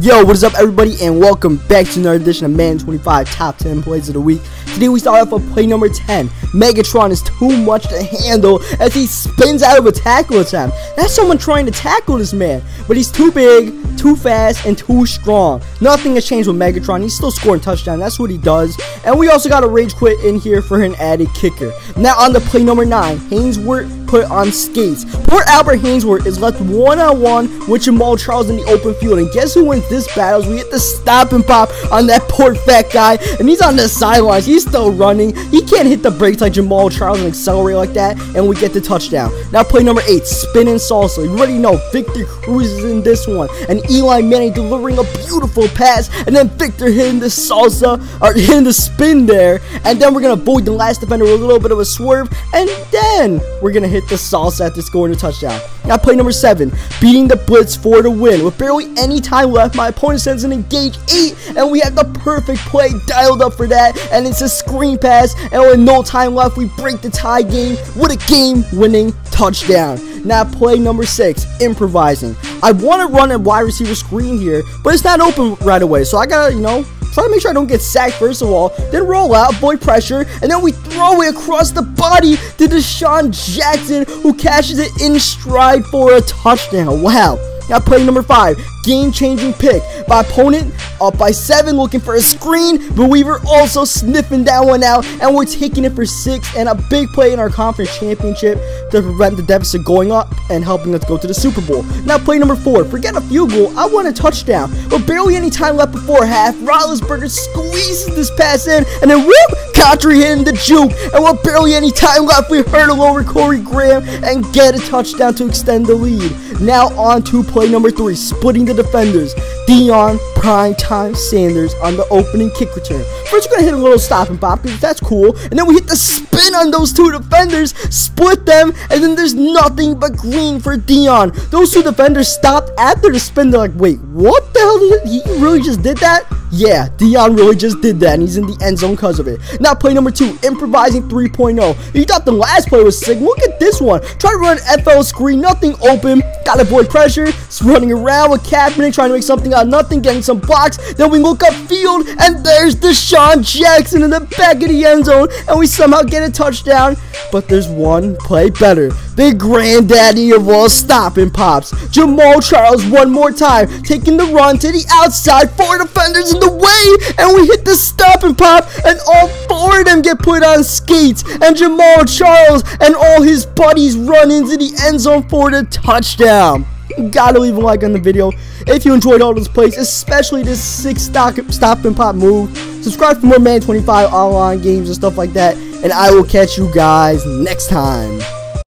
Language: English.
Yo, what is up everybody and welcome back to another edition of Madden 25 Top 10 Plays of the Week. Today we start off with play number 10. Megatron is too much to handle as he spins out of a tackle attempt. That's someone trying to tackle this man, but he's too big, too fast, and too strong. Nothing has changed with Megatron. He's still scoring touchdowns. That's what he does. And we also got a rage quit in here for an added kicker. Now on the play number 9, Haynesworth put on skates. Poor Albert Haynesworth is left one-on-one -on -one with Jamaal Charles in the open field. And guess who wins this battle? We hit the stop and pop on that poor fat guy. And he's on the sidelines. He's still running. He can't hit the brakes like Jamaal Charles and accelerate like that. And we get the touchdown. Now play number 8, spinning salsa. You already know Victor Cruz is in this one. And Eli Manning delivering a beautiful pass. And then Victor hitting the salsa, or hitting the spin there. And then we're going to avoid the last defender with a little bit of a swerve. And then we're going to hit hit the salsa after scoring a touchdown. Now play number 7, beating the blitz for the win. With barely any time left, my opponent sends an engage 8, and we have the perfect play dialed up for that, and it's a screen pass, and with no time left, we break the tie game with a game-winning touchdown. Now play number 6, improvising. I want to run a wide receiver screen here, but it's not open right away, so I gotta, you know, Try to make sure I don't get sacked first of all. Then roll out, avoid pressure, and then we throw it across the body to DeSean Jackson, who cashes it in stride for a touchdown. Wow. Now play number five, game-changing pick. My opponent up by seven, looking for a screen, but we were also sniffing that one out, and we're taking it for six, and a big play in our conference championship to prevent the deficit going up and helping us go to the Super Bowl. Now play number four, forget a field goal, I want a touchdown. With barely any time left before half, Roethlisberger squeezes this pass in, and then whoop, Country hitting the juke, and with barely any time left, we hurdle over Corey Graham and get a touchdown to extend the lead. Now on to play number three, splitting the defenders. Deion Primetime Sanders on the opening kick return. First, we're to hit a little stop and pop because that's cool. And then we hit the spin on those two defenders, split them, and then there's nothing but green for Deion. Those two defenders stopped after the spin. They're like, wait, what the hell did he really just did that? Yeah, Deion really just did that, and he's in the end zone because of it. Now, play number two, improvising 3.0. You thought the last play was sick. Look at this one. Try to run FL screen, nothing open. Got to avoid pressure. It's running around with Kaepernick, trying to make something out of nothing, getting some blocks. Then we look up field, and there's DeSean Jackson in the back of the end zone, and we somehow get a touchdown. But there's one play better. The granddaddy of all stopping pops. Jamaal Charles one more time, taking the run to the outside. Four defenders in the way, and we hit the stop and pop, and all four of them get put on skates. And Jamaal Charles and all his buddies run into the end zone for the touchdown. Gotta leave a like on the video if you enjoyed all those plays, especially this six stock stop and pop move. Subscribe for more Madden 25 online games and stuff like that, and I will catch you guys next time.